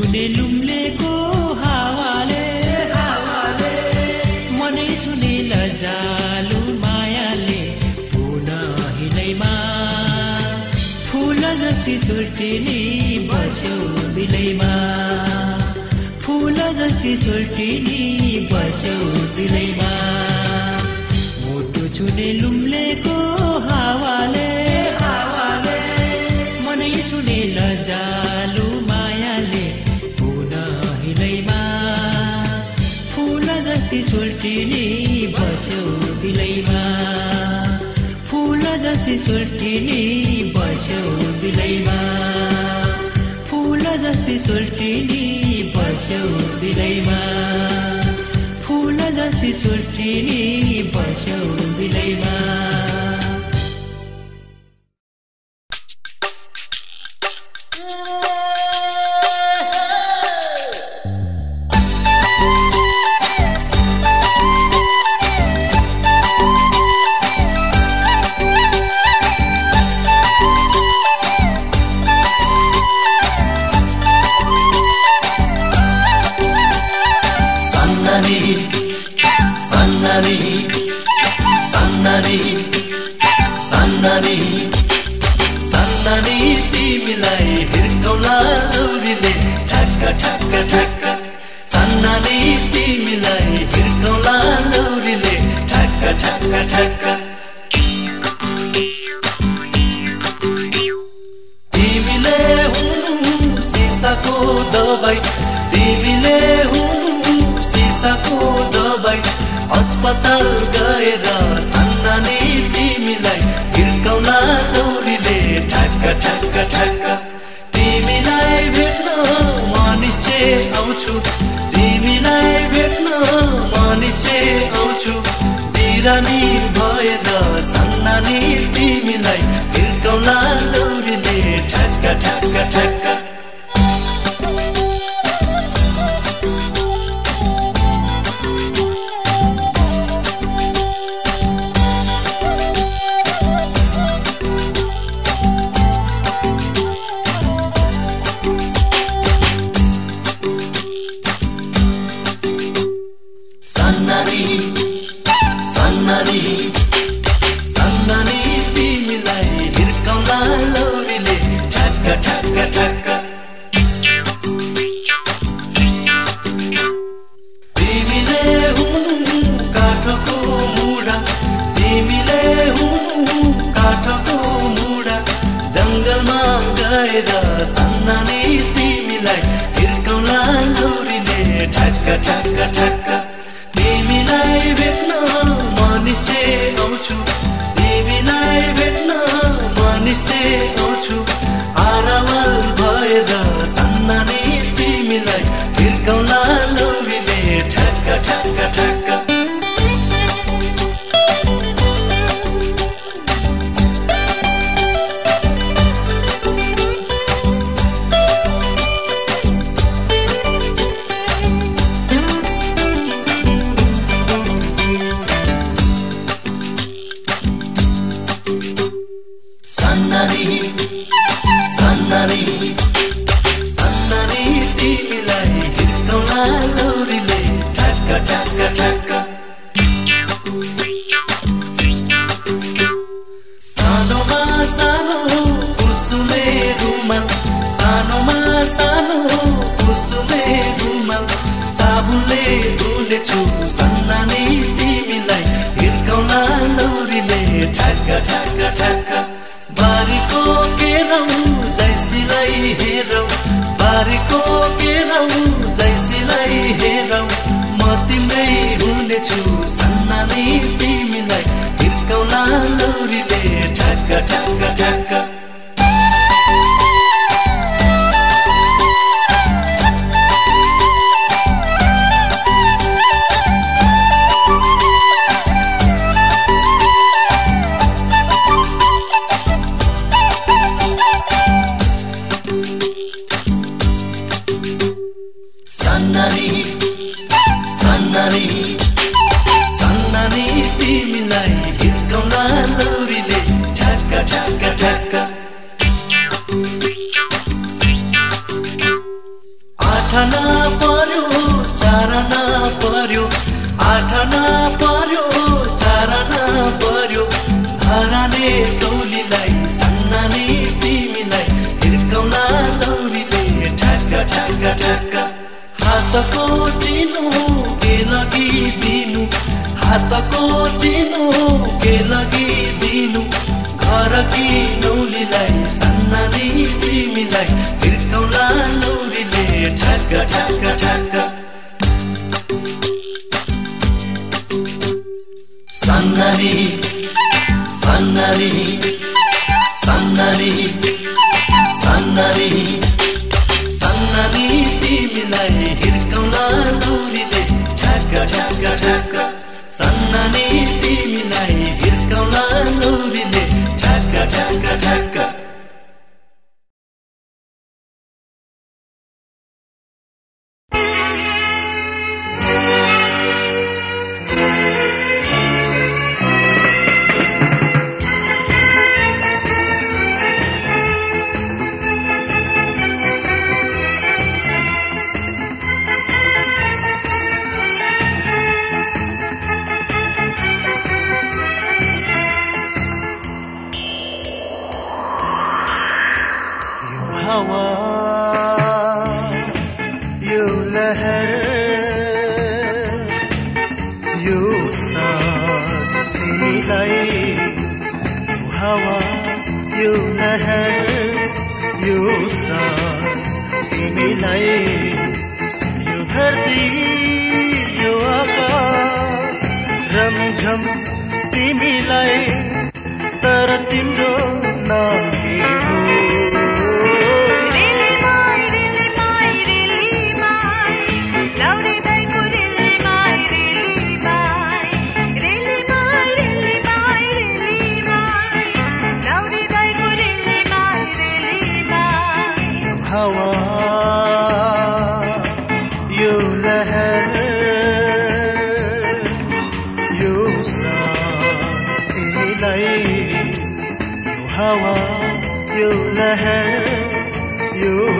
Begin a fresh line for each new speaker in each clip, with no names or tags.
छुने
लुम्लेको हावाले हावाले। मनै छुने लजालु मायाले पुन हिलैमा। फुल जति सुर्टिनी बस्यो दिलैमा। फुल जति सुर्टिनी बस्यो दिलैमा। मोटो छुने लुम्ले सुल्किने बस्यो दिलैमा फुल जति सुल्किने बस्यो दिलैमा फुल जति सुल्किने बस्यो दिलैमा फुल जति सुल्किने बस्यो बिलैमा।
Hashtag नानी तिमीलाई हिर्काउला डोरीले ठ्याक्का ठ्याक्का ठ्याक्का। तिमीलाई भेट्न म निश्चय आउँछु तिमीलाई भेट्न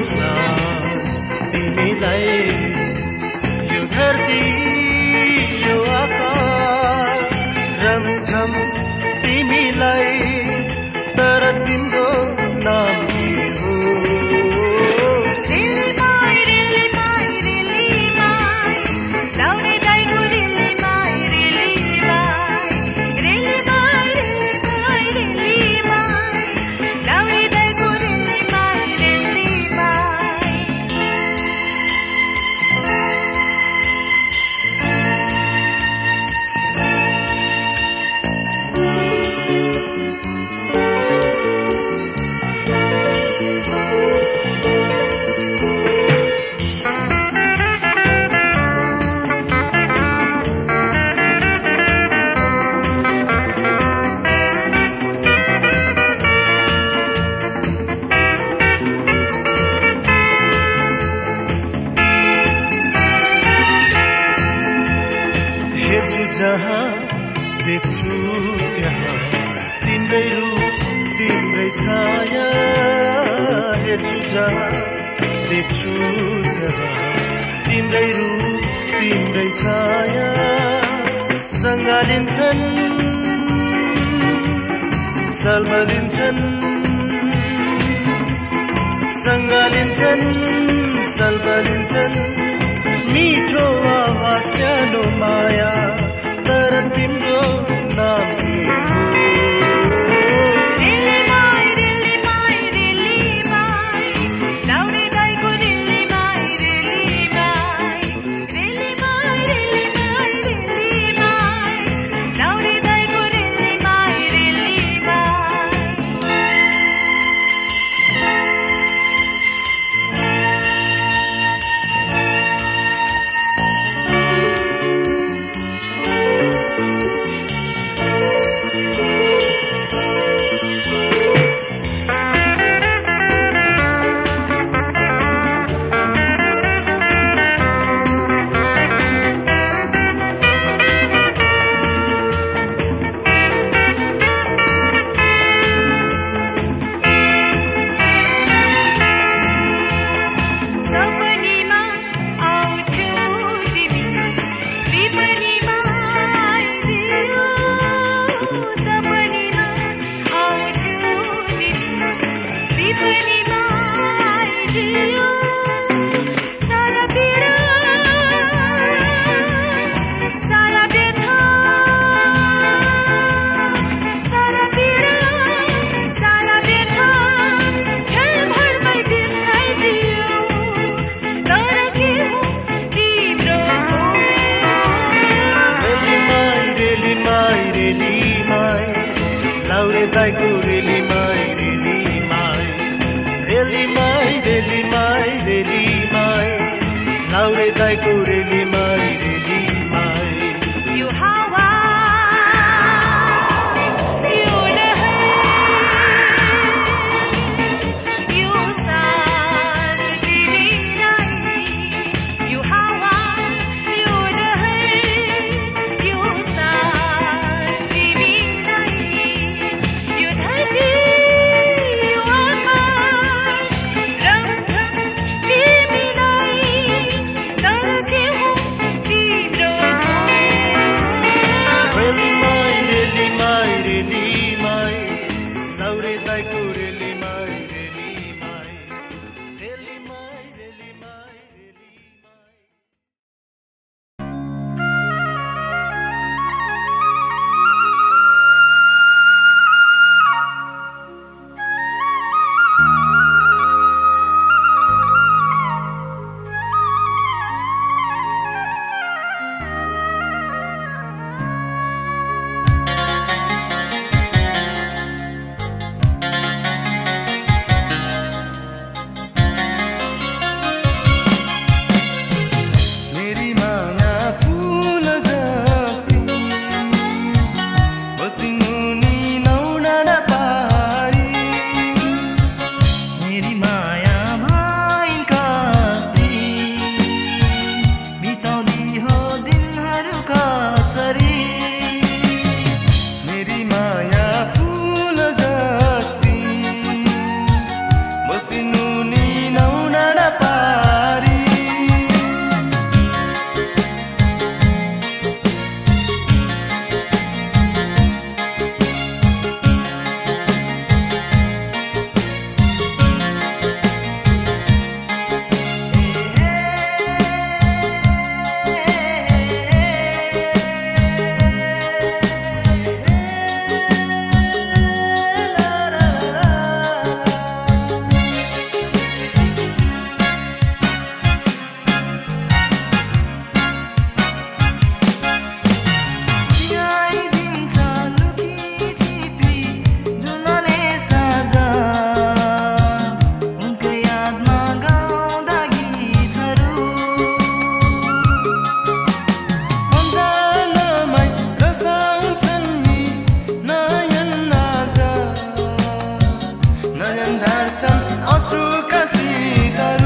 sound. सङ्गालिन्छन् सल्बलिन्छन् मिठो आवाज़ न्यानो माया तर तिम्रो नाम
नयन
झर्छन् अश्रुका शीतल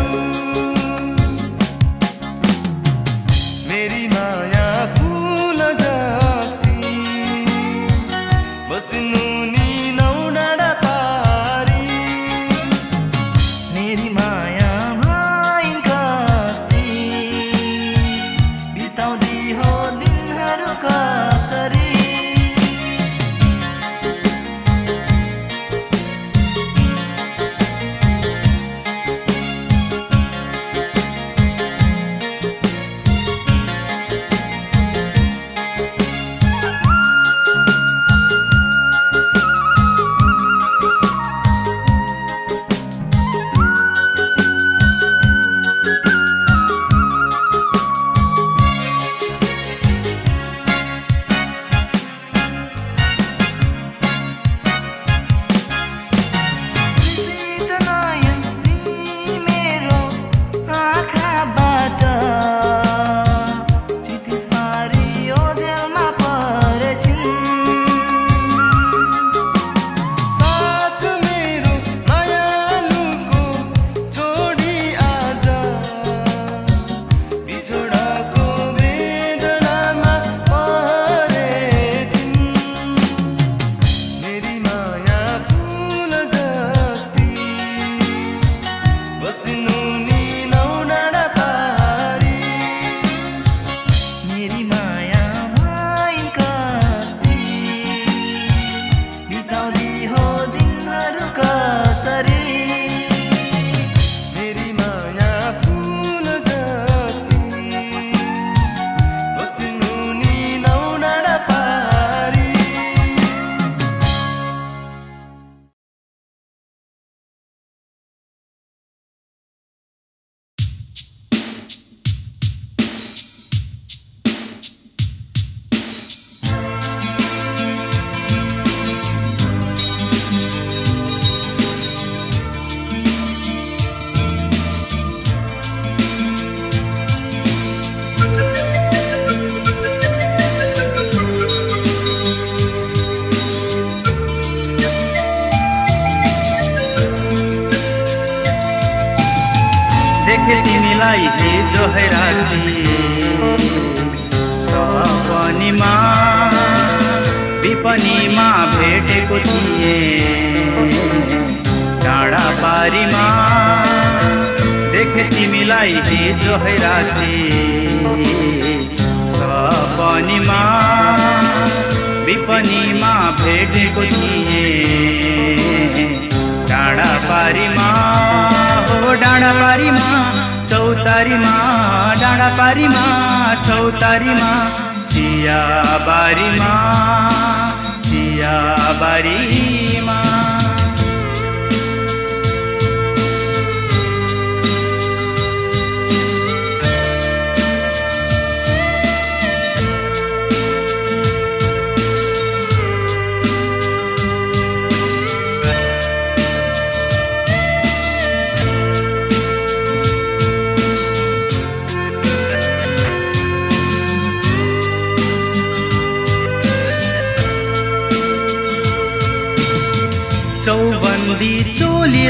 पारीमा हो डाँडा पारीमा चौतारीमा डाँडा पारीमा चौतारीमा चिया बारीमा चिया बारीमा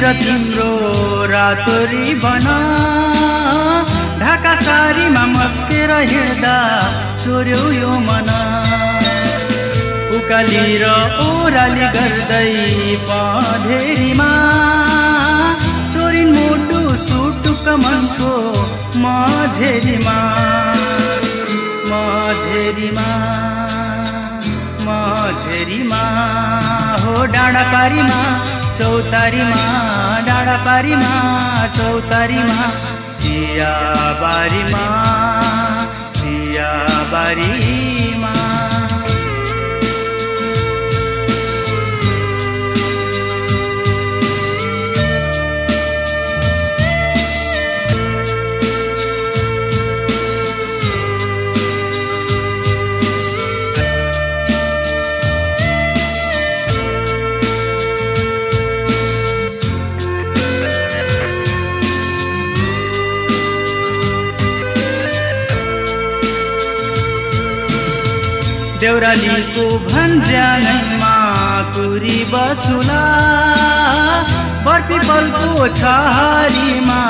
र तिम्रो रातोरी बना। ढाका सारीमा मस्केर हिँड्दा चोर्यो यो मना। उकाली र ओह्राली गर्दै पँधेरीमा चोरिन मुटु सुटुक मनको माझेरीमा। माझेरीमा माझेरीमा हो डाँडा पारीमा चौतारीमा डाँडा पारीमा चौतारीमा चिया बारीमा देउरालीको भन्ज्याङमा कुरी बसुला। बर्पी बलको छहारीमा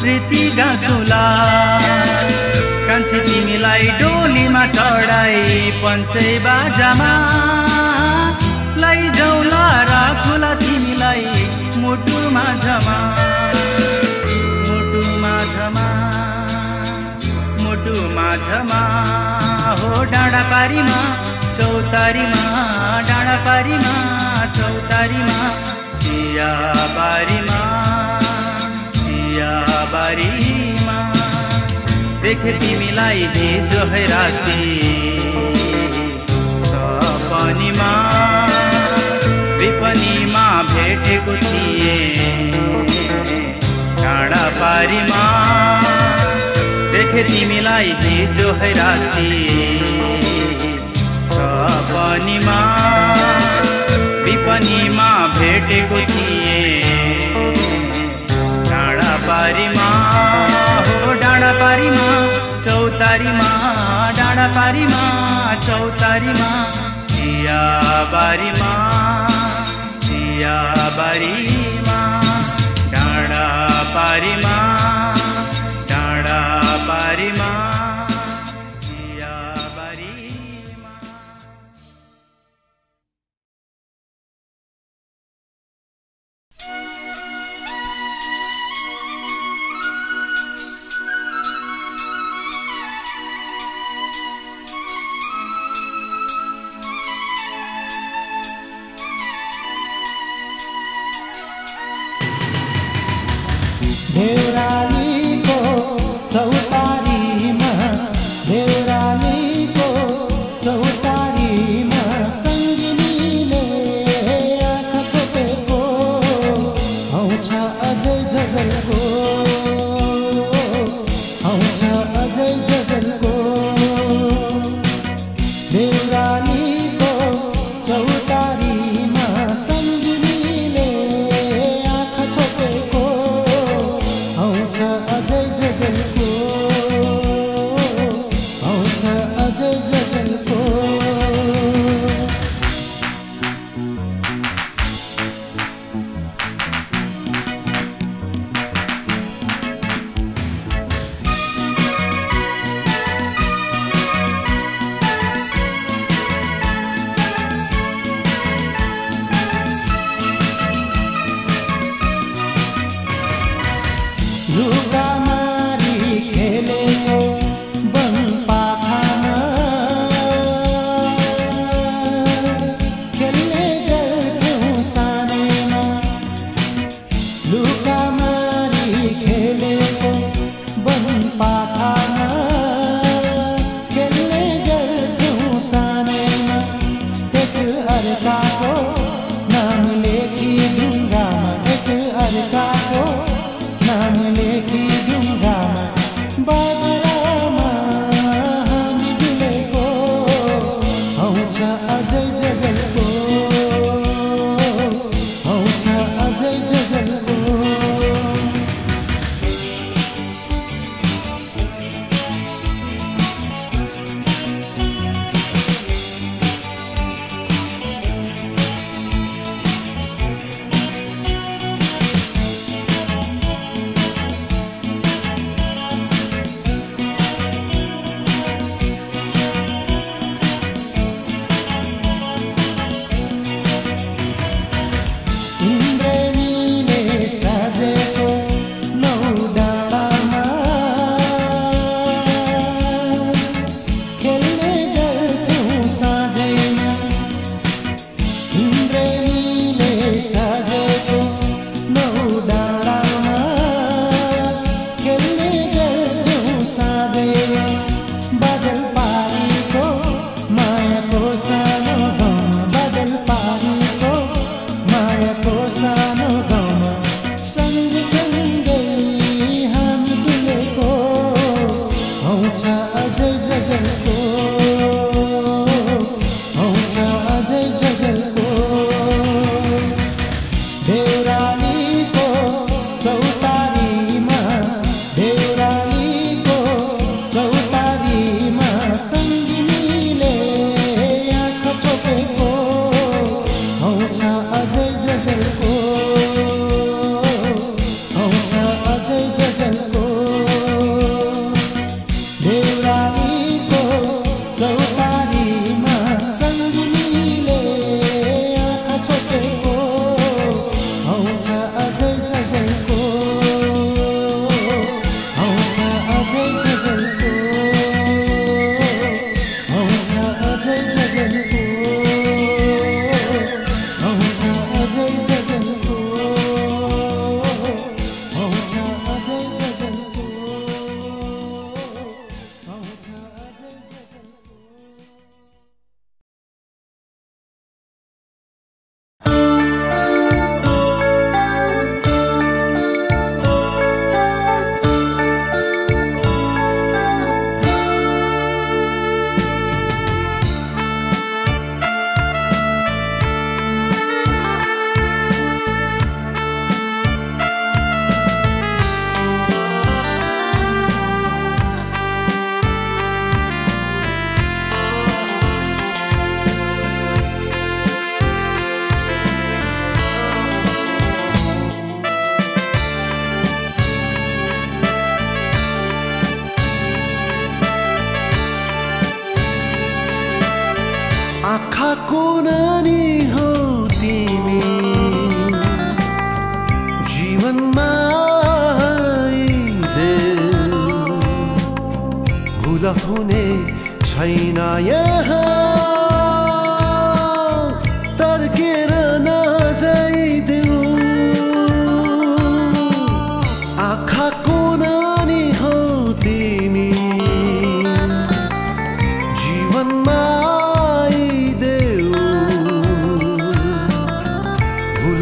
प्रीति गाँसुला कान्छी तिमीलाई डोलीमा चढाई पञ्चै बाजामा। लैजाउला राखुला तिमीलाई मुटुमा झमा। मुटुमा झमा। मुटु मुटु माझमा हो डाँडा पारीमा चौतारीमा डाँडा पारीमा चौतारीमा चिया बारीमा चिया बारीमा देखे तिमीलाई हिजो है राति सपनीमा विपनीमा भेटेको थिएँ। डाँडा पारीमा देखे तिमीलाई हिजो है राति सपनीमा विपनीमा भेटेको थिएँ। डाँडा पारीमा हो डाँडा पारीमा चौतारीमा डाँडा पारीमा चौतारीमा चिया बारीमा चिया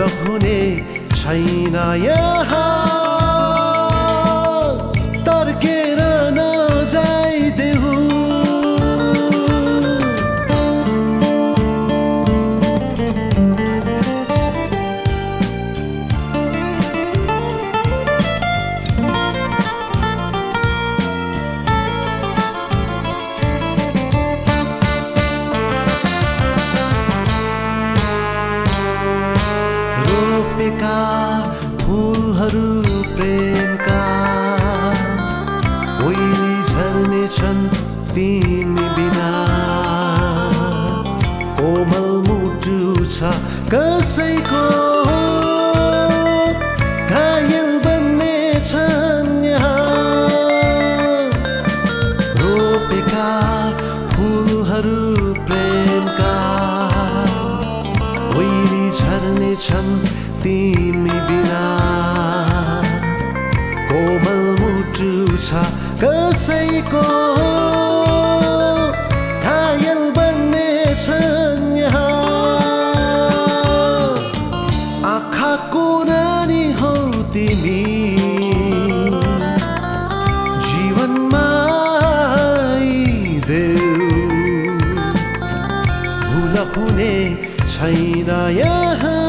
ठुलो हुने छैन यहाँ। छैन यहाँ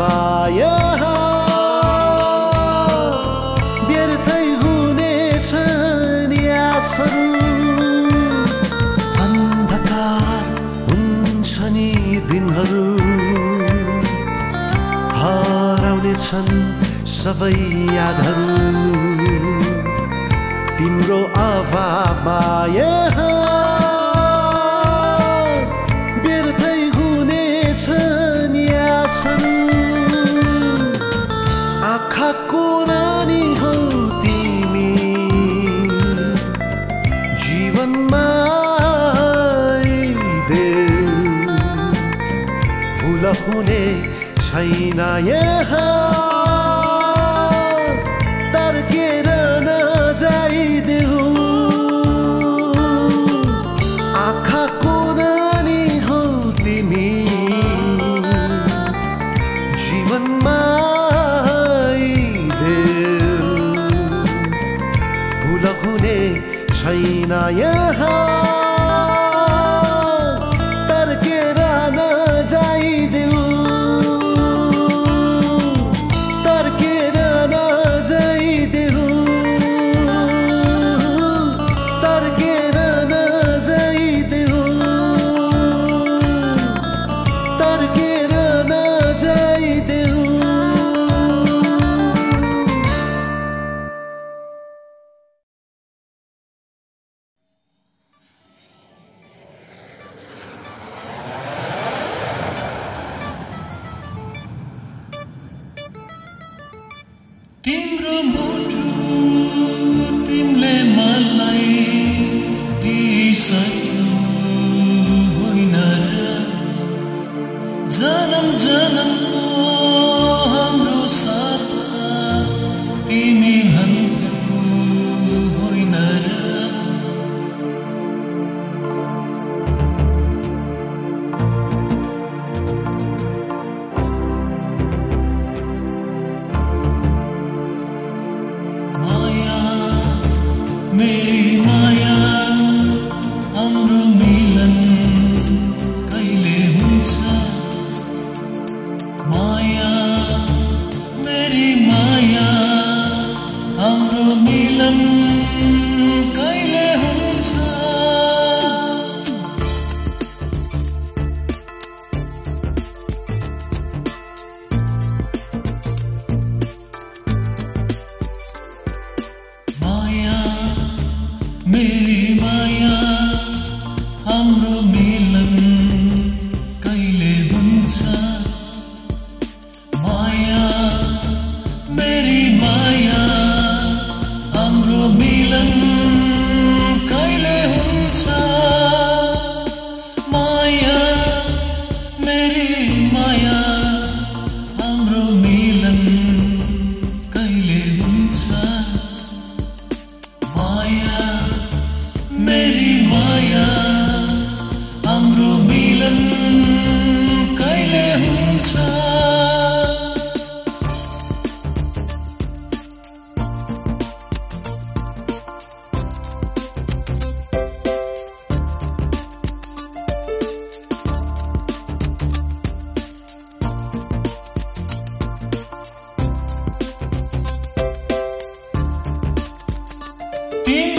बाया। व्यर्थै हुनेछ अन्धकार हुन्छ नि दिनहरू। हराउने छन् सबै यादहरू। तिम्रो अभावमा हुने छैन यहाँ।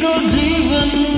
जीवन